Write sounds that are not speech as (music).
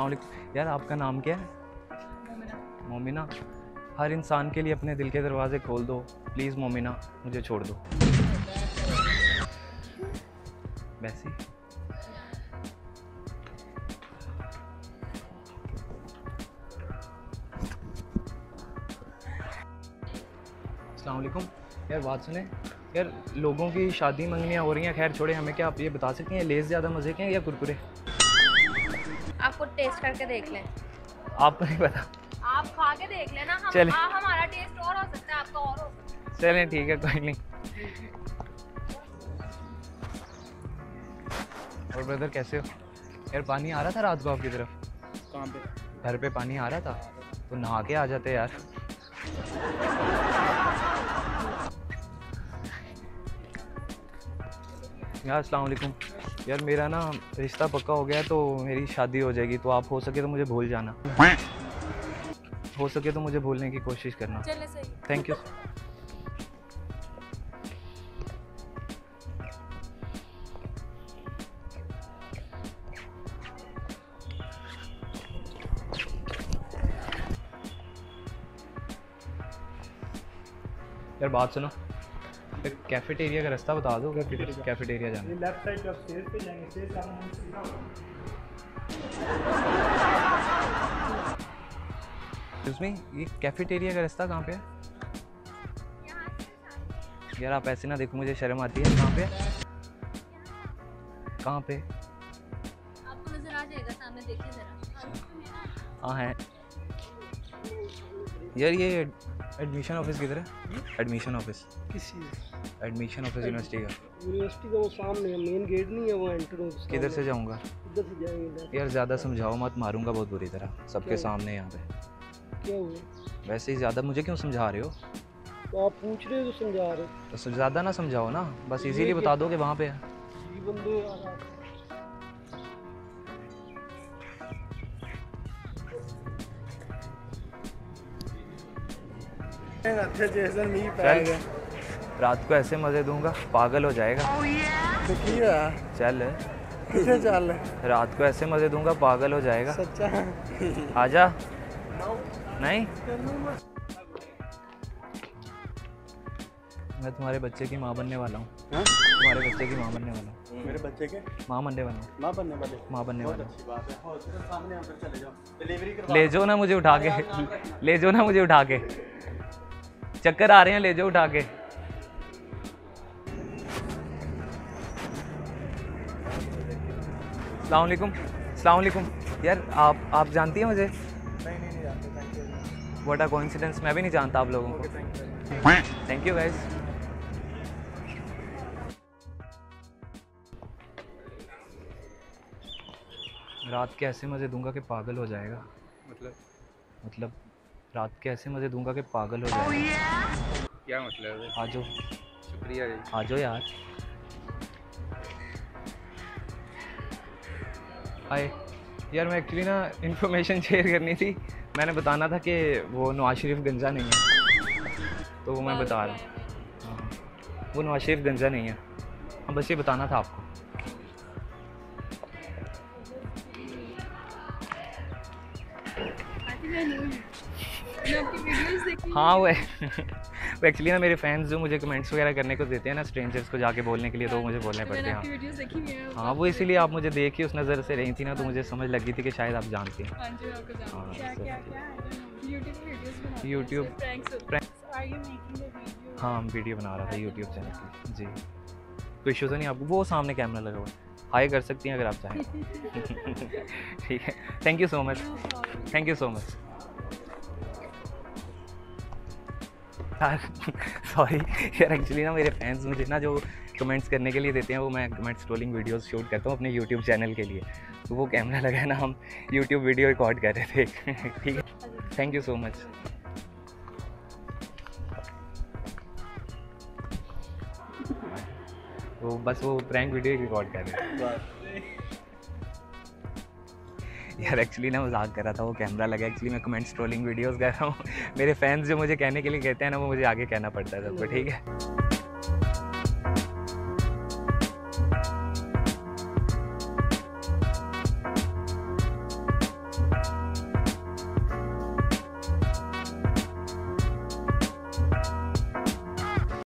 अलैक्म यार आपका नाम क्या है? मोमिना। हर इंसान के लिए अपने दिल के दरवाजे खोल दो। प्लीज़ मोमिना मुझे छोड़ दो। वैसे ही। यार बात सुने। यार लोगों की शादी मंगनियाँ हो रही हैं। खैर छोड़े हमें क्या आप ये बता सकते हैं? लेस ज़्यादा मज़े के हैं या कुरकुरे? आपको टेस्ट करके देख लें। आपको नहीं पता। आप खा के देख लेना हम चले। आ, हमारा टेस्ट और हो सकता है आपका और हो सकता है। चलें ठीक है कोई नहीं। और ब्रदर कैसे हो? यार पानी आ रहा था रात को आपकी तरफ़? कहाँ पे? घर पे पानी आ रहा था? तो नहा के आ जाते यार। यार अस्सलाम वालेकुम यार मेरा ना रिश्ता पक्का हो गया है तो मेरी शादी हो जाएगी तो आप हो सके तो मुझे भूल जाना। हो सके तो मुझे भूलने की कोशिश करना। थैंक यू यार बात सुनो। एक कैफेटेरिया का रास्ता बता दो कैफेटेरिया जाना लेफ़्ट साइड जब स्टेज पे जाएँगे स्टेज सामने हम सीधा एक्सक्यूज मी ये कैफेटेरिया का रास्ता कहाँ पे है? यार आप ऐसे ना देखो मुझे शर्म आती है। कहाँ पे है? कहाँ पे? आपको नज़र आ जाएगा सामने देखिए जरा। हाँ है। यार ये एडमिशन ऑफ़िस किधर है? एडमिशन ऑफ़िस किस चीज़ एडमिशन ऑफ़िस यूनिवर्सिटी का. यूनिवर्सिटी का वो सामने है मेन गेट नहीं है वो एंटर किधर से जाऊँगा? इधर से जाएँगे। यार ज़्यादा समझाओ मत मारूँगा बहुत बुरी तरह। सबके? सामने यहाँ पे। क्या हुआ? वैसे ही ज़्यादा मुझे क्यों समझा रहे हो? तो आप पूछ रहे हो तो समझा रहे हो। तो ज़्यादा ना समझाओ ना। बस इजीली बता दो कि वहाँ पे है। रात को ऐसे मज़े दूँगा पागल हो जाएगा। तो चल। चल। रात को ऐसे मज़े दूँगा पागल हो जाएगा। सच्चा। आजा। नहीं? मैं तुम्हारे बच्चे की माँ बनने वाला हूँ। हाँ? तुम्हारे बच्चे की माँ बनने वाला हूँ। मेरे बच्चे के? माँ बनने वाला हूँ। माँ बनने वाले? माँ बनने वाला अच्छी बात सामने चले जाओ। डिलीवरी ले जाओ ना मुझे उठा के। ले जाओ ना मुझे उठा के। चक्कर आ रहे हैं ले जाओ उठा के। अस्सलाम वालेकुम यार आप आप जानती हैं मुझे? नहीं नहीं नहीं जानते थैंक यू कोइंसिडेंस मैं भी नहीं जानता आप लोगों को। Thank you thank you guys रात के ऐसे मज़े दूँगा कि पागल हो जाएगा। मतलब? मतलब रात के ऐसे मज़े दूँगा कि पागल हो जाएगा क्या मतलब है? आ जाओ। शुक्रिया जी। आ जाओ यार। हाय यार मैं एक्चुअली ना इन्फॉर्मेशन शेयर करनी थी। मैंने बताना था कि वो नवाज़ शरीफ गंजा नहीं है। तो वो मैं बता रहा हूँ। हाँ। वो नवाज़ शरीफ गंजा नहीं है। हाँ बस ये बताना था आपको। हाँ वो (laughs) वो एक्चुअली ना मेरे फैंस जो मुझे कमेंट्स वगैरह करने को देते हैं ना स्ट्रेंजर्स को जाके बोलने के लिए तो मुझे बोलने पड़ते हैं। हैं हाँ वो इसीलिए आप मुझे देख के उस नज़र से रही थी ना तो मुझे समझ लगी थी कि शायद आप जानती हैं। हाँ हाँ, हूँ है? यूट्यूब हैं वीडियो हाँ। वीडियो बना रहा था यूट्यूब चैनल की। जी। कोई इशू तो नहीं आपको? वो सामने कैमरा लगा हुआ है। हाई कर सकती हैं अगर आप चाहें। (laughs) (laughs) ठीक है। Thank you so much thank you so much यार सॉरी यार एक्चुअली ना मेरे फैंस मुझे ना जो कमेंट्स करने के लिए देते हैं, वो मैं कमेंट स्क्रोलिंग वीडियोस शूट करता हूँ अपने यूट्यूब चैनल के लिए। तो वो कैमरा लगा ना, हम यूट्यूब वीडियो रिकॉर्ड कर रहे थे। ठीक है? थैंक यू सो मच वो बस वो प्रैंक वीडियो रिकॉर्ड कर रहे हैं। यार एक्चुअली ना मज़ाक कर रहा था वो कैमरा लगा एक्चुअली मैं कमेंट स्ट्रोलिंग वीडियोस कर रहा हूँ। मेरे फैंस जो मुझे कहने के लिए कहते हैं ना वो मुझे आगे कहना पड़ता है सबको ठीक है?